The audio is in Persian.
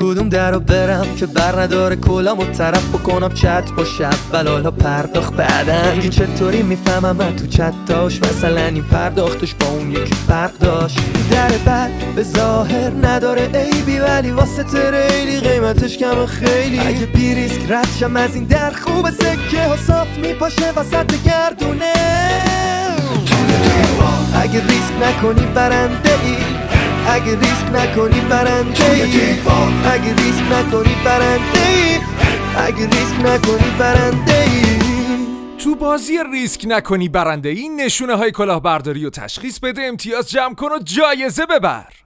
کدوم در رو برم که بر نداره کلامو طرف بکنم چت با شب بلالا پرداخت بعدن میگی چطوری می‌فهمم من تو چتاش مثلا این پرداختش با اون یکی فرق داشت. در بعد به ظاهر نداره عیبی ولی واسه تریلی قیمتش کم خیلی. اگه بی ریسک ردشم از این در خوب سکه ها صاف میپاشه وسط گردونه. اگه ریسک نکنی برنده ای. اگه ریسک نکنی برنده ای. اگه ریسک نکنی برنده ای. اگه ریسک نکنی برنده ای. تو بازی ریسک نکنی برنده این نشونه های کلاهبرداری و تشخیص بده امتیاز جمع کن و جایزه ببر.